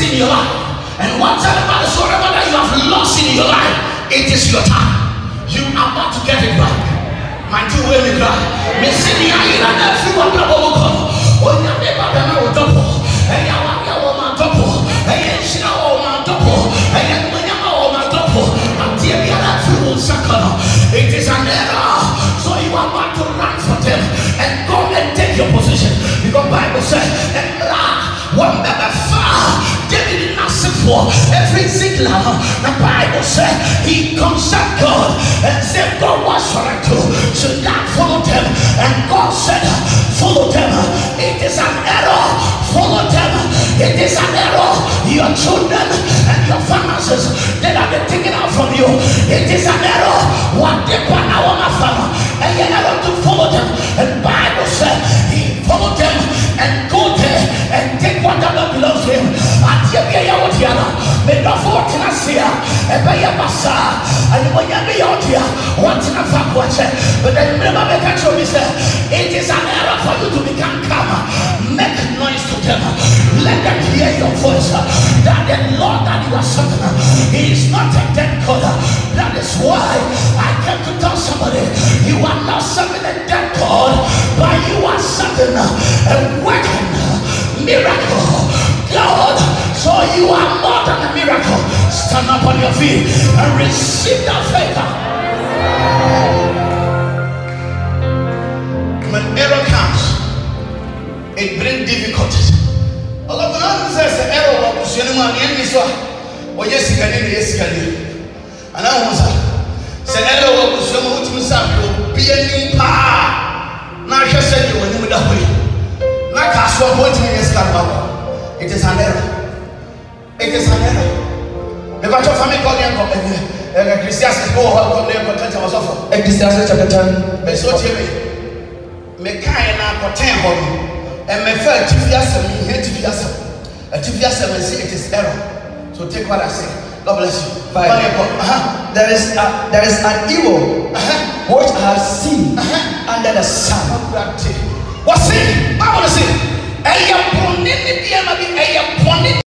in your life. And whatever is whatever that you have lost in your life, it is your time. You are about to get it back. My two me cry. See the and what for every Ziklag. The Bible said he consulted God and said, God, shall I do? Should I follow them? And God said, follow them. It is an error. Follow them. It is an error. Your children and your finances that have been taken out from you. It is bi a yɛ wɔ deɛ no, medɔfo wɔtena ase a ɛbɛyɛ basaa. Animuonyam bi yɛ wɔ deɛ wɔtena faako akyɛ. But then mmerɛ ma bɛka kyerɛ obi sɛ, it is an error for you to become calm. Make noise to them. Let them hear your voice. That the Lord that you are serving, he is not a dead God. That is why I came to tell somebody, you are not serving a dead God, but you are serving a working miracle. you are more than a miracle. Stand up on your feet and receive that favor. When error comes, it brings difficulties. ọlọ́pàá sẹ sẹ ẹrọ wà busua ni mu a ní ẹni sọ a ọyẹ sikani na ẹyẹ sikani anáwó sá sẹ ẹrọ wà busua "The ọtí mi sá obi ẹni paa n'ahwẹ sẹ ẹni wọ ẹni mu dá hó yi n'aka asọ ọtí mi yẹ sikani wà it is an error." it is fami kɔ ne nkɔ ɛnɛ ɛnɛ christianity ne wɔ kɔ ne nkɔ kɛntɛ wɔ sɔfo. ɛ christianity chapter ten. mi mɛ kaa yɛ na akɔ hɔ no ɛmɛ fɛ atifi asɛm yi yɛ atifi asɛm atifi asɛm yɛ si it is so take what I say God bless you. Bye. Bye. Uh. There is a, there is an evil uh -huh. which I have seen uh -huh. under the sun. Wɔ si, báwo ni si? Ɛyɛ bùnni ni bí ɛ ma bí